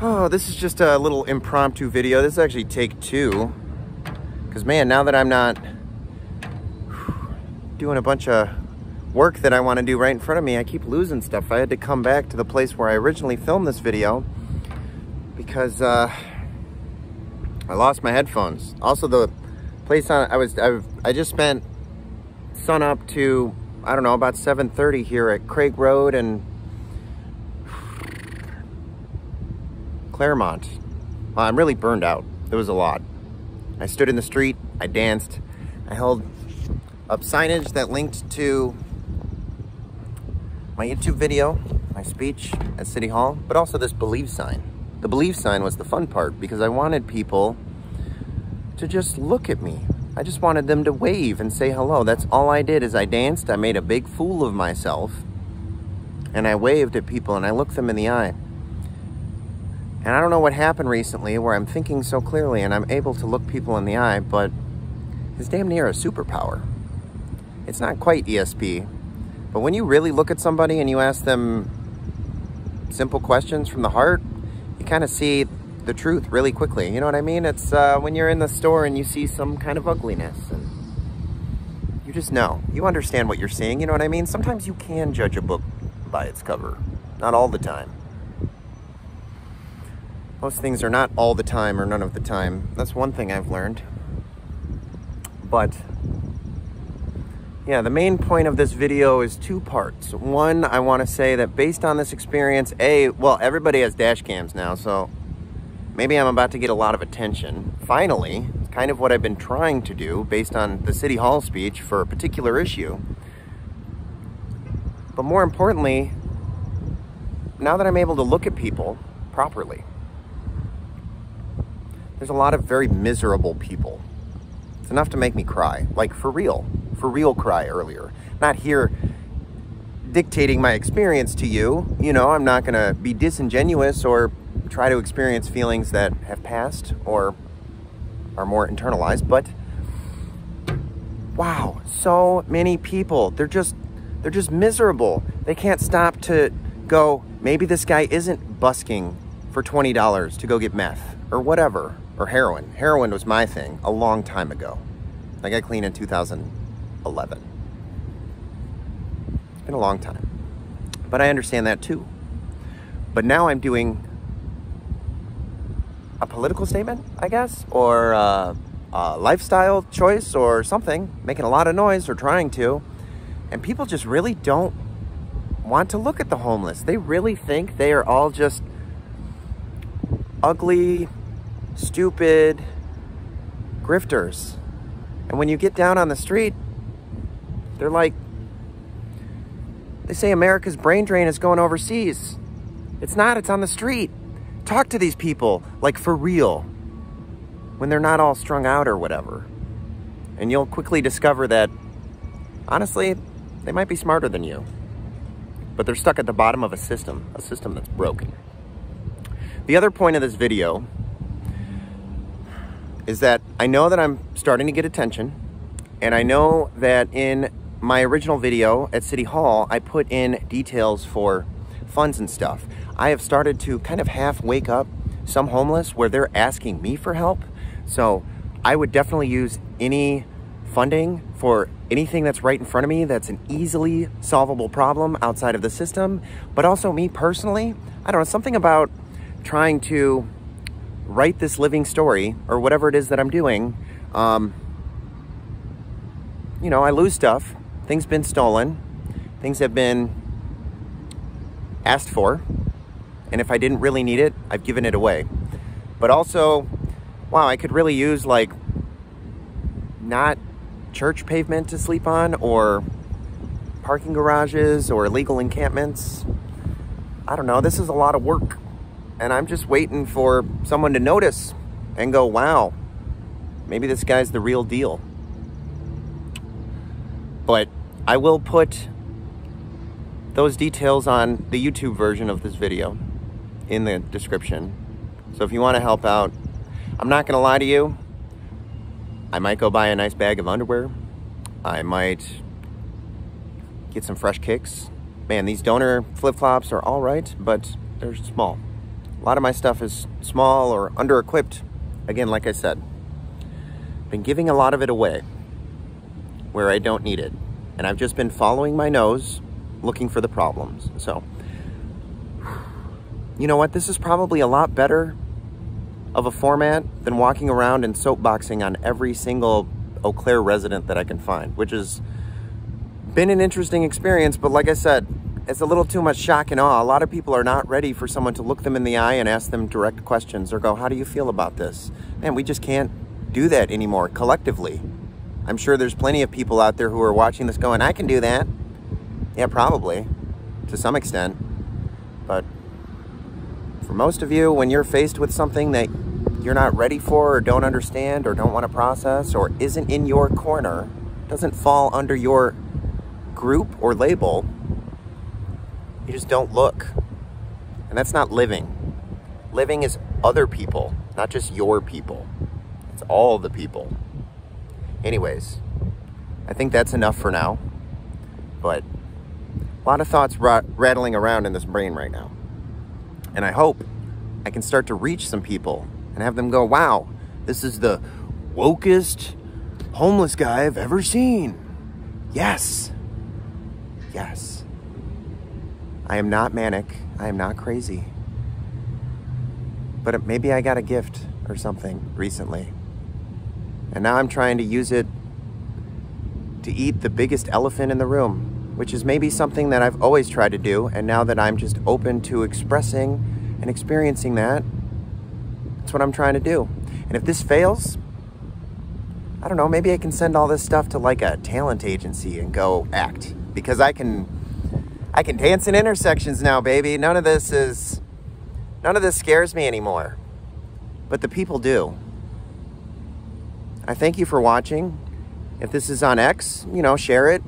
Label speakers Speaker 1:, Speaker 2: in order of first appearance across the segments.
Speaker 1: Oh, this is just a little impromptu video. This is actually take two. Because, man, now that I'm not doing a bunch of work that I want to do right in front of me, I keep losing stuff. I had to come back to the place where I originally filmed this video because uh, I lost my headphones. Also, the place on I was I've, I just spent sun up to I don't know about 7:30 here at Craig Road and Clairemont. Well, I'm really burned out. It was a lot. I stood in the street, I danced, I held up signage that linked to my YouTube video, my speech at City Hall, but also this believe sign. The believe sign was the fun part because I wanted people to just look at me. I just wanted them to wave and say hello. That's all I did is I danced, I made a big fool of myself, and I waved at people and I looked them in the eye. And I don't know what happened recently where I'm thinking so clearly and I'm able to look people in the eye, but it's damn near a superpower. It's not quite ESP, but when you really look at somebody and you ask them simple questions from the heart, you kind of see the truth really quickly. You know what I mean? It's uh, when you're in the store and you see some kind of ugliness and you just know. You understand what you're seeing, you know what I mean? Sometimes you can judge a book by its cover. Not all the time. Most things are not all the time or none of the time. That's one thing I've learned. But yeah, the main point of this video is two parts. One, I want to say that based on this experience, A, well, everybody has dash cams now, so maybe I'm about to get a lot of attention. Finally, it's kind of what I've been trying to do based on the City Hall speech for a particular issue. But more importantly, now that I'm able to look at people properly, there's a lot of very miserable people. It's enough to make me cry, like for real, for real cry earlier. Not here dictating my experience to you. You know, I'm not gonna be disingenuous or try to experience feelings that have passed or are more internalized, but wow, so many people, they're just they're just miserable. They can't stop to go, maybe this guy isn't busking for $20 to go get meth or whatever or heroin. Heroin was my thing a long time ago. I got clean in 2011. It's been a long time. But I understand that too. But now I'm doing a political statement, I guess, or a, a lifestyle choice or something, making a lot of noise or trying to. And people just really don't want to look at the homeless. They really think they are all just ugly, stupid grifters. And when you get down on the street, they're like, they say America's brain drain is going overseas. It's not, it's on the street. Talk to these people, like for real, when they're not all strung out or whatever. And you'll quickly discover that, honestly, they might be smarter than you. But they're stuck at the bottom of a system, a system that's broken. The other point of this video is that I know that I'm starting to get attention, and I know that in my original video at City Hall, I put in details for funds and stuff. I have started to kind of half wake up some homeless where they're asking me for help. So I would definitely use any funding for anything that's right in front of me that's an easily solvable problem outside of the system. But also me personally, I don't know, something about trying to write this living story or whatever it is that I'm doing, um, you know, I lose stuff. Things been stolen. Things have been asked for. And if I didn't really need it, I've given it away. But also, wow, I could really use like not church pavement to sleep on or parking garages or illegal encampments. I don't know. This is a lot of work and I'm just waiting for someone to notice and go, wow, maybe this guy's the real deal. But I will put those details on the YouTube version of this video in the description. So if you want to help out, I'm not going to lie to you. I might go buy a nice bag of underwear. I might get some fresh kicks. Man, these donor flip-flops are all right, but they're small lot of my stuff is small or under equipped. Again, like I said, been giving a lot of it away where I don't need it. And I've just been following my nose, looking for the problems. So, you know what? This is probably a lot better of a format than walking around and soapboxing on every single Eau Claire resident that I can find, which has been an interesting experience. But like I said, it's a little too much shock and awe. A lot of people are not ready for someone to look them in the eye and ask them direct questions or go, how do you feel about this? Man, we just can't do that anymore collectively. I'm sure there's plenty of people out there who are watching this going, I can do that. Yeah, probably to some extent. But for most of you, when you're faced with something that you're not ready for or don't understand or don't want to process or isn't in your corner, doesn't fall under your group or label, you just don't look. And that's not living. Living is other people, not just your people. It's all the people. Anyways, I think that's enough for now. But a lot of thoughts rattling around in this brain right now. And I hope I can start to reach some people and have them go, wow, this is the wokest homeless guy I've ever seen. Yes. Yes. I am not manic. I am not crazy. But maybe I got a gift or something recently. And now I'm trying to use it to eat the biggest elephant in the room, which is maybe something that I've always tried to do. And now that I'm just open to expressing and experiencing that, that's what I'm trying to do. And if this fails, I don't know, maybe I can send all this stuff to like a talent agency and go act because I can I can dance in intersections now, baby. None of this is none of this scares me anymore. But the people do. I thank you for watching. If this is on X, you know, share it,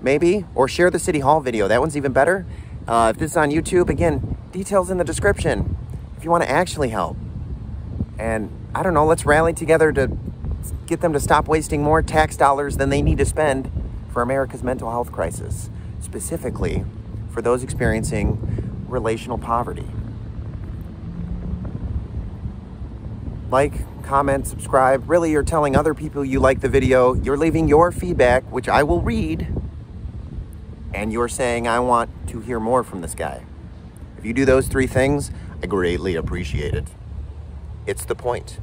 Speaker 1: maybe, or share the City Hall video. That one's even better. Uh, if this is on YouTube, again, details in the description if you want to actually help. And I don't know, let's rally together to get them to stop wasting more tax dollars than they need to spend for America's mental health crisis, specifically for those experiencing relational poverty. Like, comment, subscribe. Really, you're telling other people you like the video. You're leaving your feedback, which I will read. And you're saying, I want to hear more from this guy. If you do those three things, I greatly appreciate it. It's the point.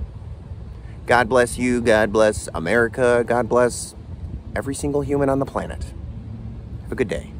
Speaker 1: God bless you. God bless America. God bless every single human on the planet. Have a good day.